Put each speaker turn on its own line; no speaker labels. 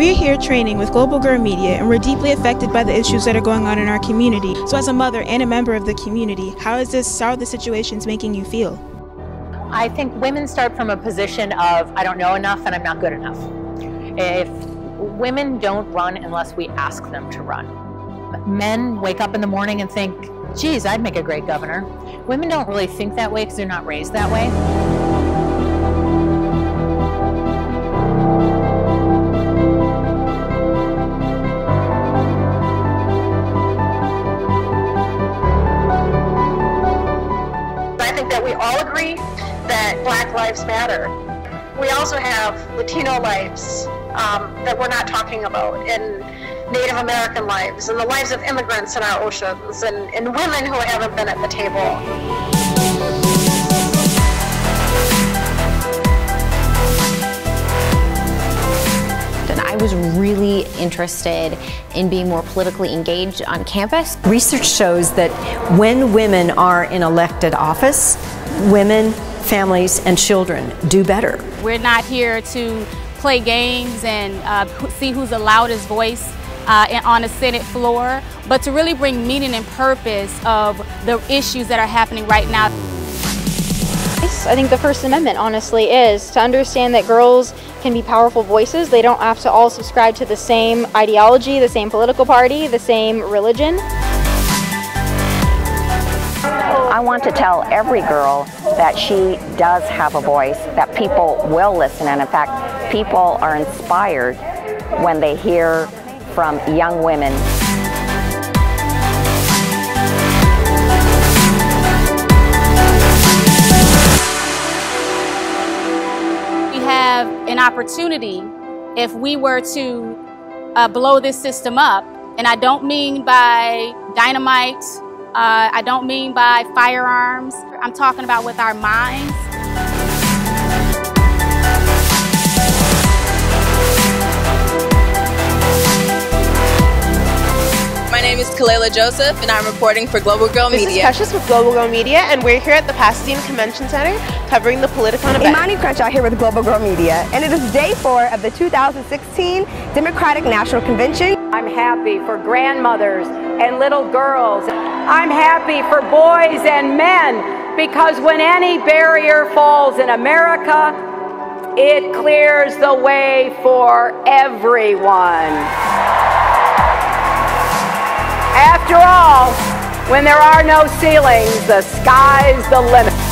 We're here training with Global Girl Media, and we're deeply affected by the issues that are going on in our community. So, as a mother and a member of the community, how is this, how are the situations making you feel?
I think women start from a position of, I don't know enough and I'm not good enough. If women don't run unless we ask them to run. Men wake up in the morning and think, geez, I'd make a great governor. Women don't really think that way because they're not raised that way.
Think that we all agree that Black Lives Matter. We also have Latino lives um, that we're not talking about, and Native American lives, and the lives of immigrants in our oceans, and, and women who haven't been at the table.
Was really interested in being more politically engaged on campus.
Research shows that when women are in elected office, women, families, and children do better.
We're not here to play games and uh, see who's the loudest voice uh, on the Senate floor, but to really bring meaning and purpose of the issues that are happening right now.
I think the First Amendment, honestly, is to understand that girls can be powerful voices. They don't have to all subscribe to the same ideology, the same political party, the same religion.
I want to tell every girl that she does have a voice, that people will listen, and in fact, people are inspired when they hear from young women.
Opportunity if we were to uh, blow this system up, and I don't mean by dynamite, uh, I don't mean by firearms, I'm talking about with our minds.
Kalela Joseph, and I'm reporting for Global Girl
this
Media.
This is Precious with Global Girl Media, and we're here at the Pasadena Convention Center covering the Politicon event.
Imani Crenshaw here with Global Girl Media, and it is day four of the 2016 Democratic National Convention.
I'm happy for grandmothers and little girls. I'm happy for boys and men because when any barrier falls in America, it clears the way for everyone. After all, when there are no ceilings, the sky's the limit.